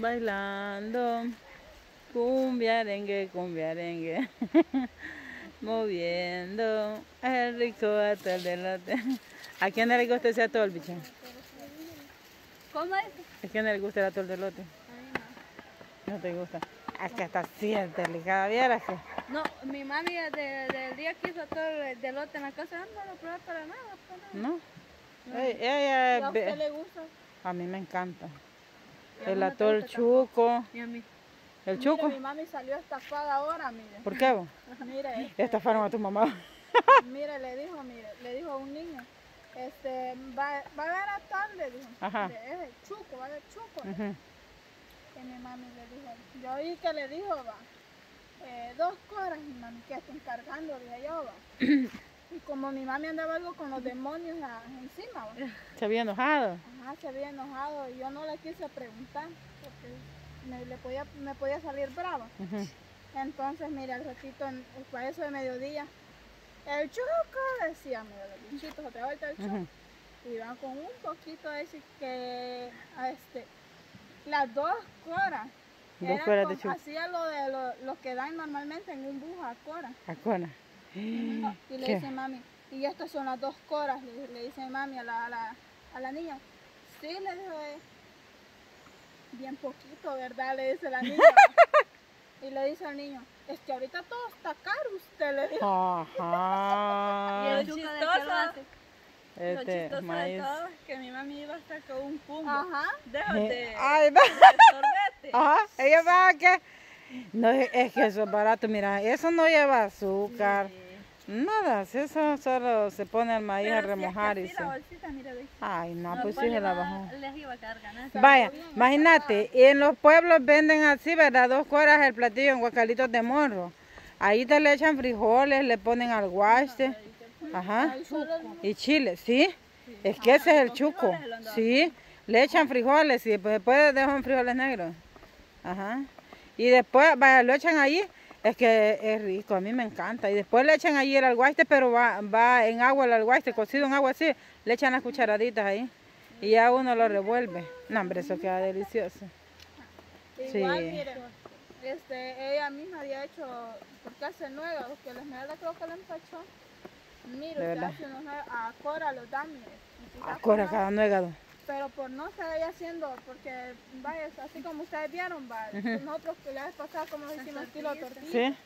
Bailando. Cumbia arengue, cumbia arengue. Moviendo el rico atol delote. ¿A quién le gusta ese atol, bicho? ¿Cómo es? ¿A quién le gusta el atol delote? No te gusta. Es que está siempre delicada, ¿vieras que? No, mi mami desde el día que hizo todo el delote en la casa, no lo probé para nada. Para nada. No. Ey, ella, ¿Y a ve- usted le gusta? A mí me encanta. El atol chuco. Y a mí. ¿El Mire, chuco? mi mami salió estafada ahora, mire. ¿Por qué vos? Mire, Estafaron a tu mamá. mire, le dijo, mire, le dijo a un niño, este, va, va a haber a tal, le dijo. Ajá. Mire, Es el chuco, va a haber chuco. Ujú. Y mi mami le dijo, yo oí que le dijo, va, eh, dos coras, mi mami, que están cargando, dije yo, va. y como mi mami andaba algo con los demonios a- encima. Se había enojado. Ajá, se había enojado y yo no le quise preguntar porque me, le podía, me podía salir brava. Entonces, mira, al ratito, para eso de mediodía, el chuco, decía, mira, los bichitos, otra vuelta el chuco. Ujú. Y van con un poquito de ese que, a este, las dos coras. Dos coras de. Hacía lo de lo, lo que dan normalmente en un bus a cora. Acona. Y le ¿Qué? dice mami, y estas son las dos coras, le, le dice mami a la, a, la, a la niña. Sí, le dijo ella. Bien poquito, ¿verdad? Le dice la niña. y le dice al niño, es que ahorita todo está caro, usted le dijo. Ajá. Y el chistoso- lo Este, chistoso maíz. de todo es que mi mami iba hasta con un pumbo Ajá. de, Ay, va. Ajá, ella va a que. No, es que eso es barato, mira, eso no lleva azúcar. Nada, eso solo se pone el maíz Pero a si es que remojar y se. la bolsita, mira, Ay, no, no, pues sí la bajó. Vaya, imagínate, y en los pueblos venden así, ¿verdad? Dos cueras el platillo en guacalitos de morro. Ahí te le echan frijoles, le ponen alguaste, ajá, y chile, ¿sí? Es que ese es el chuco, sí. Le echan frijoles y después dejan frijoles negros, ajá. Y después, vaya, lo echan ahí, es que es rico, a mí me encanta. Y después le echan ahí el alguaste, pero va, va en agua el alguaste, cocido en agua así, le echan las cucharaditas ahí. Y ya uno lo revuelve. No, hombre, eso queda delicioso. Sí. Igual, mire, este, ella misma había hecho, porque hace nueva, que la esmeralda creo que la empachó. Mire, usted hace unos a Cora los da, mire. Acora con cada nuegado. Pero por no estar ella haciendo, porque vaya, así como ustedes vieron, va, nosotros que la vez pasada como hicimos estilo tortilla. ¿Sí?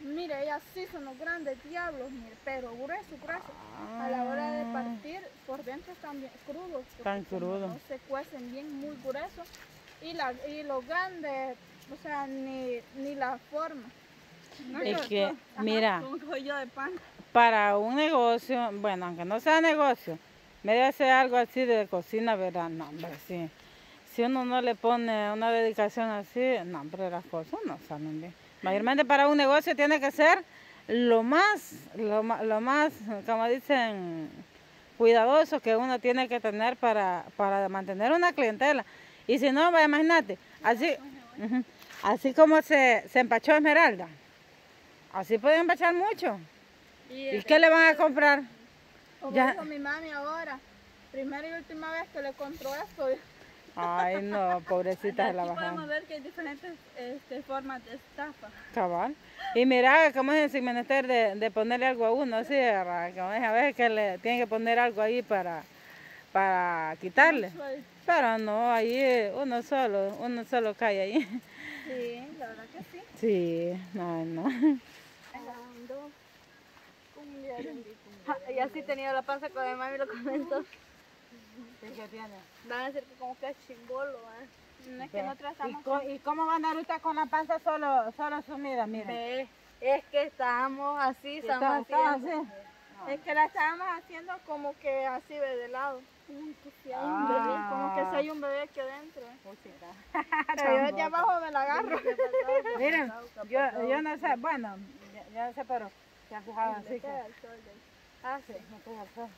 Mire, ellas sí son los grandes diablos, mire, pero grueso, grueso. A la hora de partir, por dentro están bien crudos. Están como crudos. No se cuecen bien, muy gruesos. Y, la, y los grandes, o sea, ni, ni la forma. No Es que, ajá. mira, Un de pan. para un negocio, bueno, aunque no sea negocio, me debe ser algo así de cocina, ¿verdad? No, hombre, sí. Si uno no le pone una dedicación así, no, hombre, las cosas no salen bien. Mayormente para un negocio tiene que ser lo más, lo, más, como dicen, cuidadoso que uno tiene que tener para, para mantener una clientela. Y si no, vaya, imagínate, así, así como se, se empachó Esmeralda, así pueden empachar mucho. Y, ¿Y qué le van a comprar? Como ya- dijo mi mami ahora, primera y última vez que le compró esto. Ay, no, pobrecita de la Aquí podemos bajada. ver que hay diferentes este, formas de estafa. Cabal. Y mira cómo es el menester de, de ponerle algo a uno, así, ¿verdad? como es, a veces que le tienen que poner algo ahí para, para quitarle. Pero no, ahí uno solo, uno solo cae ahí. Sí, la verdad que sí. Sí, no, no. Y así tenía la panza con mi mami lo comentó. Van a que como que chimbolo, ¿eh? No es que nosotros ¿Y, estamos... co- ¿Y cómo van a andar usted con la panza solo, solo sumida? Mira. Ve, es que estamos así, Está- estamos está haciendo. así. Es que la estábamos haciendo como que así de lado. Como que si hay un bebé, Ah. como que si hay un bebé aquí adentro. Pero yo desde abajo me la agarro. Miren, yo, yo no sé, bueno, ya, ya no sé, pero han fijado así que... Ah, sí, me pega el sol.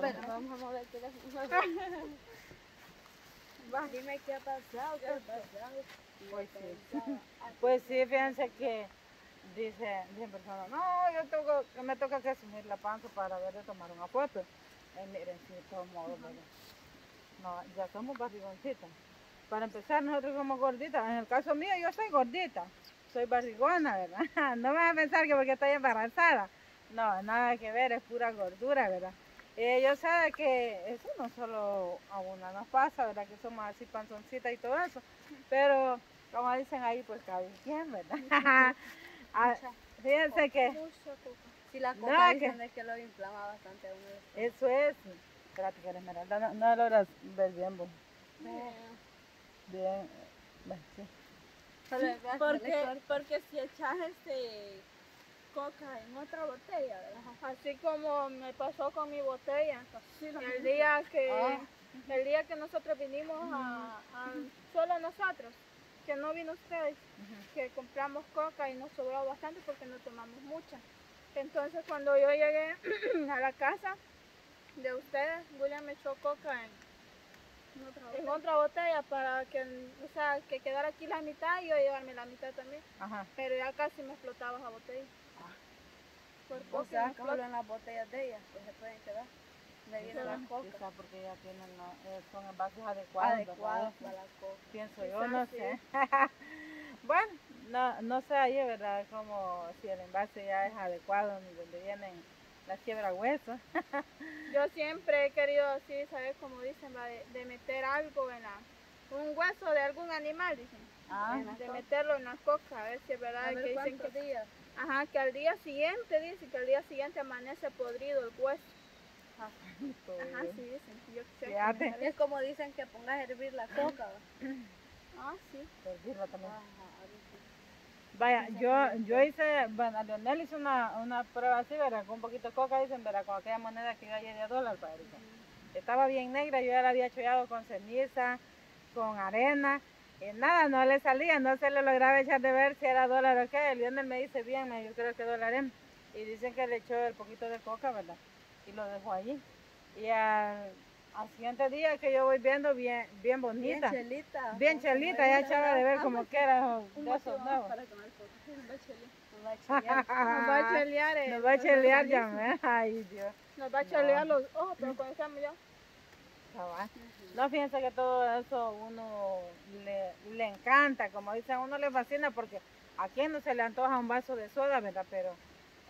Bueno, vamos a mover el teléfono. Va, dime qué ha pasado, qué ha pasado. Pues sí. Pues sí, fíjense que dice, dice personas, no, yo tengo, que me toca que asumir la panza para ver de tomar una foto. Eh, miren, sí, de todos modos. No, ya somos barrigoncitas. Para empezar, nosotros somos gorditas. En el caso mío, yo soy gordita. Soy barrigona, ¿verdad? No me vas a pensar que porque estoy embarazada. No, nada que ver, es pura gordura, ¿verdad? Eh, yo sé que eso no solo a una nos pasa, ¿verdad? Que somos así panzoncitas y todo eso. Pero, como dicen ahí, pues cada quien, ¿verdad? Ah, fíjense que. Si la No, que- dicen es que lo inflama bastante a uno. eso es. Espérate, que esmeralda no, no logras ver bien, vos. Bien. eh, bueno, sí. Porque, porque si echas este coca en otra botella, ¿verdad? así como me pasó con mi botella, el día que Ah. el día que nosotros vinimos a, a- solo nosotros, que no vino ustedes, que compramos coca y nos sobró bastante porque no tomamos mucha. Entonces cuando yo llegué a la casa de ustedes, William me echó coca en, en otra botella para que, o sea, que quedara aquí la mitad y yo llevarme la mitad también. Ajá. Pero ya casi me explotaba esa botella. Por O sea, me solo en las botellas de ellas, pues se pueden quedar. De viene la coca. Quizá porque ya tienen, la- eh, son envases adecuados. Adecuadas ¿verdad? para la coca. Pienso yo, Quizás no sí. sé. bueno, no, no sé ahí, ¿verdad? Como si el envase ya es adecuado, ni donde vienen las quiebra huesos. Yo siempre he querido así, ¿sabes? Como dicen, va, de, de meter algo en la... Un hueso de algún animal, dicen. Ah, la De coca. meterlo en la coca, a ver si es verdad A que dicen que... días. Ajá, que al día siguiente, dice que al día siguiente amanece podrido el hueso. Ajá, sí dicen. Yo que Es como dicen que pongas a hervir la coca. Ah, sí. servirla también. Ajá. Vaya, yo, yo hice, bueno, Leonel hizo una, una prueba así, ¿verdad? Con un poquito de coca, dicen, ¿verdad? Con aquella moneda que iba ayer de dólar, padre. Estaba bien negra, yo ya la había chollado con ceniza, con arena, y nada, no le salía, no se le lograba echar de ver si era dólar o qué. El Leonel me dice, bien, yo creo que dólar es. Y dicen que le echó el poquito de coca, ¿verdad? Y lo dejó allí. Y al, al siguiente día que yo voy viendo bien, bien Bien bonita, chelita. bien chelita, ya echaba de ver Ah, como que era Un de esos vamos nuevos. para tomar fotos. Nos va a chelear. nos va a chelear. Nos va a chelear. eh, Nos va a los chelear ya, organismos. Ay, Dios. Nos va a chelear los ojos, pero estamos ya. Cabal. No fíjense que todo eso uno le, le encanta, como dicen, uno le fascina porque a quien no se le antoja un vaso de soda, ¿verdad? Pero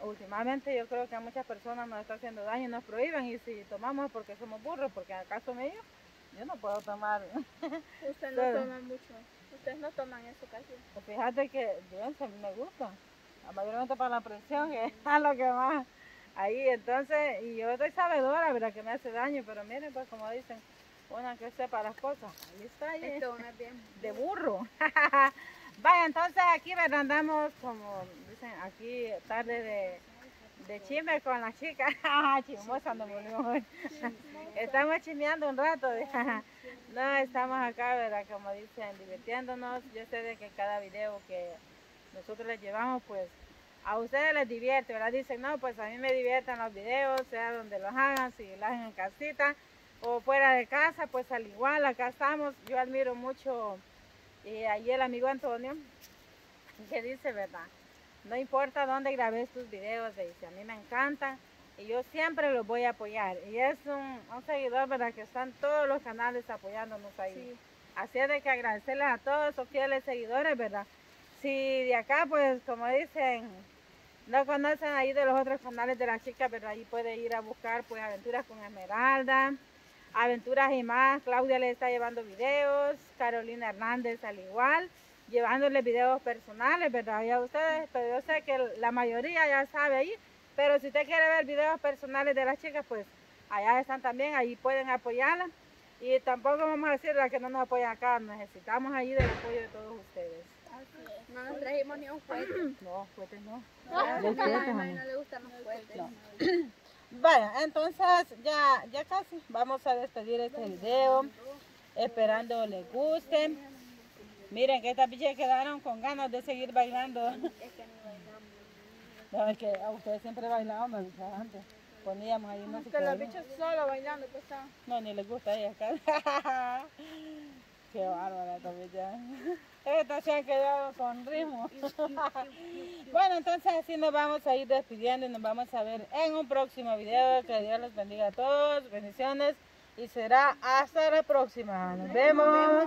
últimamente yo creo que a muchas personas nos está haciendo daño y nos prohíben y si tomamos es porque somos burros, porque en el caso mío yo no puedo tomar. Usted no Claro. toma mucho. Ustedes no toman eso casi. Pues Fíjate que bien, se- me gusta, mayormente para la presión, que es lo que más. Ahí entonces, y yo estoy sabedora, ¿verdad? Que me hace daño, pero miren, pues como dicen, una que sepa las cosas. Ahí está, ahí. Esto es bien. de burro. Vaya, entonces aquí ¿verdad? andamos como aquí tarde de, de chisme con las chicas. Chismosa nos volvimos hoy. Estamos chismeando un rato. No, estamos acá, ¿verdad? Como dicen, divirtiéndonos. Yo sé de que cada video que nosotros les llevamos, pues a ustedes les divierte, ¿verdad? Dicen, no, pues a mí me divierten los videos, sea donde los hagan, si lo hacen en casita o fuera de casa, pues al igual, acá estamos. Yo admiro mucho ahí el amigo Antonio, que dice, ¿verdad? No importa dónde grabes tus videos, dice, a mí me encantan y yo siempre los voy a apoyar. Y es un, un seguidor, ¿verdad? Que están todos los canales apoyándonos ahí. Sí. Así es de que agradecerles a todos esos fieles seguidores, ¿verdad? Si de acá, pues como dicen, no conocen ahí de los otros canales de las chicas, pero ahí puede ir a buscar pues aventuras con Esmeralda, aventuras y más. Claudia le está llevando videos, Carolina Hernández al igual, llevándole videos personales, ¿verdad? Ya ustedes, pero yo sé que la mayoría ya sabe ahí, pero si usted quiere ver videos personales de las chicas, pues allá están también, ahí pueden apoyarlas. Y tampoco vamos a decir que no nos apoyan acá, necesitamos ahí del apoyo de todos ustedes. No nos trajimos ni un cohete. No, pues no. Mamá honey. no le gustan los cohetes. No. Vaya, entonces ya, ya casi vamos a despedir este video, esperando les guste. Miren que estas bichas quedaron con ganas de seguir bailando. Es que ni bailamos. No, es que a ustedes siempre gustaba antes. Poníamos ahí música. Que los ¿no? bichos solo bailando, pues está. No, ni les gusta a ellas. Qué bárbara esta bicha. Estas se han quedado con ritmo. bueno, entonces así nos vamos a ir despidiendo y nos vamos a ver en un próximo video. Que Dios los bendiga a todos. Bendiciones. y será hasta la próxima. Nos vemos.